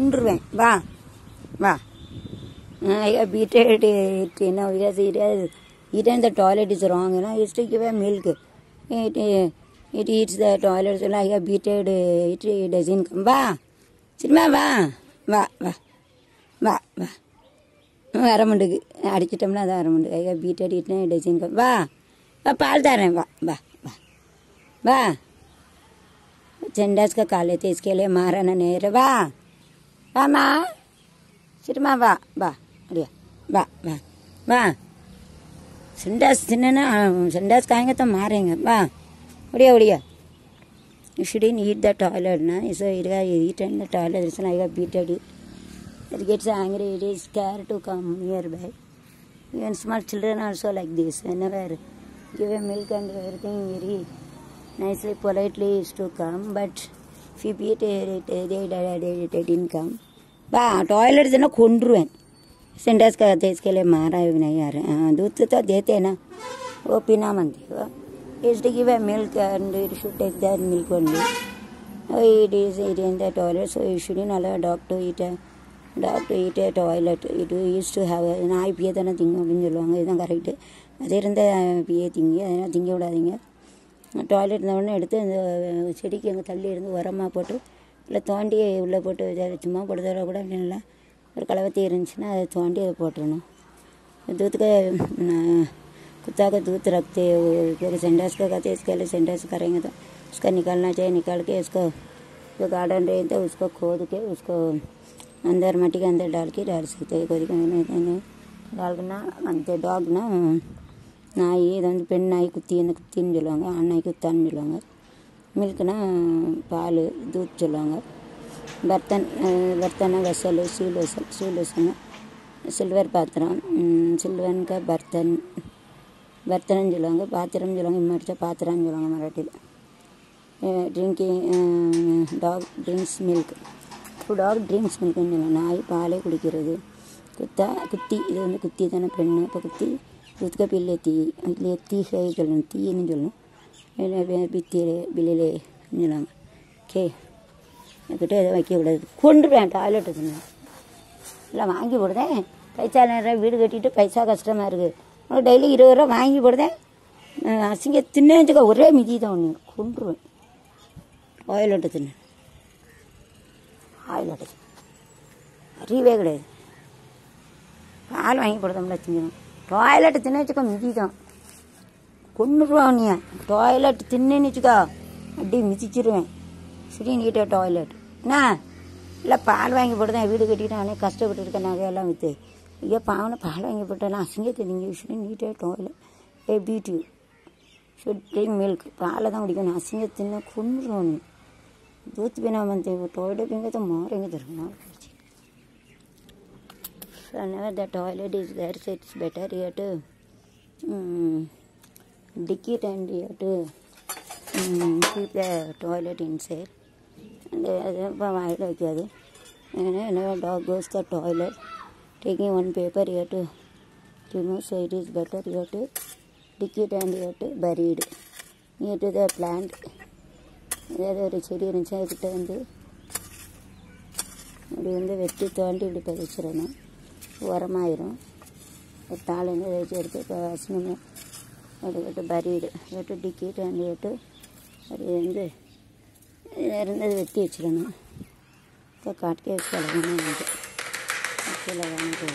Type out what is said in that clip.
கொண்டுருவேன் வா வா ஐயா பீட்டட் இட் என்ன because it has eaten the toilet is wrong you know it's to give a milk it it eats the toilet so like a beated it, it doesn't come வா cinema வா வா வா வா வா அரமண்டுக்கு அடிச்சிட்டோம்னா அது அரமண்டு ஐயா pleated இட்னா dozen come வா வா பால் தரேன் வா வா வா வா झंडास का काले थे इसके लिए महाराणा नेहरू वाह Mama. Sini mama, ba, ba, dia, ba, ba, ba. ಸಂಡಾಸ್ ತಿನ್ನ ಸಂಡಾಸ್ ಕಾಯಂಗತ್ತ ಮಾರಂಗ ಬಾ ಹೊಡಿಯ ಹೊಡಿಯ you should in eat the ಟಾಯ್ಲೆಟ್ನ so ಈಗ eat and the toilet is ಈಗ ಬೀಟಡಿ it gets angry it is care to come near by even small children also like this never give a milk and everything very nicely politely is to come but come. But if you beat it, they, they, they, they didn't come. बा toilet से ना खोंड्रुएं sentence का थे इसके लिए मारा है भी नहीं यार हाँ, दूध तो देते हैं ना वो पीना मनती हो is to give a milk and you should take that milk only it is it in the toilet so you shouldn't allow a dog to eat a dog to eat a toilet it used to have a நாய் பிய தானே திங்கும் அப்படின்னு சொல்லுவாங்க இதுதான் correct அது இருந்த பிய திங்கி அதெல்லாம் திங்க விடாதீங்க டாய்லெட் இருந்தவொடனே எடுத்து இந்த செடிக்கு அங்கே தள்ளி இருந்து உரமாக போட்டு இல்லை தோண்டி உள்ளே போட்டு இதை சும்மா போடுறதோட கூட இல்லை ஒரு கலவத்தி இருந்துச்சுன்னா அதை தோண்டி அதை போட்டுறணும் दूध का न, कुत्ता का दूध रखते हो फिर सेंडस का कहते इसके लिए सेंडस करेंगे तो उसका निकालना चाहिए निकाल के उसको जो गार्डन रहे तो उसको खोद के उसको अंदर मट्टी के अंदर डाल के डाल सकते हैं कोई டால்னா அந்த டாக்னா நாய் இதை வந்து பெண் நாய் குத்தி என்ன குத்தின்னு சொல்லுவாங்க ஆண் நாய் குத்தான்னு சொல்லுவாங்க. மில்க்னா பால் தூத் சொல்லுவாங்க. பர்த்தன் பர்த்தனா வெசல் சூல் வெசல் சூல் வெசல்னா சில்வர் பாத்திரம் சில்வன் பர்த்தன். பர்த்தனம்னு சொல்லுவாங்க பாத்திரம்னு சொல்லுவாங்க இம்மடிச்சா பாத்திரம்னு சொல்லுவாங்க மராட்டியில் ட்ரிங்கிங் டாக் ட்ரிங்க்ஸ் மில்க் இப்போ டாக் ட்ரிங்க்ஸ் மில்க்னு சொல்லுவாங்க நாய் பாலே குடிக்கிறது. குத்தா குத்தி இது வந்து குத்தி தானே பெண்ணு இப்போ குத்தி குத்துக்க பிள்ளை தீ இல்லை தீ சொல்லணும் தீன்னு சொல்லணும் பித்தியிலே பிள்ளையிலே சொல்லுவாங்க ஓகே என்கிட்ட எதுவும் வைக்கக்கூடாது. கொண்டுருவேன் டாய்லெட்டு சொன்னேன் இல்லை வாங்கி போடுதேன் பைசா நேரம் வீடு கட்டிட்டு பைசா கஷ்டமாக இருக்குது உனக்கு டெய்லி இருபது ரூபா வாங்கி போடுதேன் அசிங்க தின்னுச்சுக்க ஒரே மிதி தான் ஒன்று கொண்டுருவேன் ஆயில் தின்னு. ஆயில் ஓட்டு அறிவே கிடையாது. பால் வாங்கி கொடுத்தோம்ல சின்ன டாய்லெட் தின்னு மிதி தான் கொண்டுருவான் நீ டாய்லெட் தின்னுன்னு வச்சுக்கோ. அப்படியே மிதிச்சிருவேன். சரி நீட்டே டாய்லெட் என்ன? இல்லை பால் வாங்கி போட்டுதான் வீடு கட்டிக்கிட்டேன் நானே கஷ்டப்பட்டு இருக்கேன் நகை எல்லாம் விற்று ஐயோ பாவனை பால் வாங்கி போட்டேன் அசிங்கத்தை நீங்கள் சரி நீட்டே டாய்லெட் ஏ பீட்டு ஷுட்டிங் மில்க் பாலை தான் குடிக்கணும். அசிங்கத்தின்னு கொண்டுருவோம் தூத்து போய் நான் வந்து டாய்லெட் எங்கே தான் மாற எங்கே தருவேன் whenever the toilet is there so it's better here to um, dig it and here to um, keep the toilet inside and இப்போ like வைக்காது ஏன்னா whenever dog goes to the toilet taking one paper here to remove so it is better here to dig it and here to bury it near to the plant ஏதாவது ஒரு செடி இருந்துச்சு அதுக்கிட்ட வந்து இப்படி வந்து வெட்டி தோண்டி இப்படி பதிச்சிடணும் உரமாயிரும் ஒரு தாளைங்க வச்சு எடுத்து இப்போ வசனமே அதுக்கிட்ட பரீடு. எட்டு டிக்கிட்டு அந்த எட்டு அது வந்து இருந்தது வெட்டி வச்சிடணும். இப்போ காட்டுக்கே வச்சு கலகணும் கீழே வாங்கிட்டு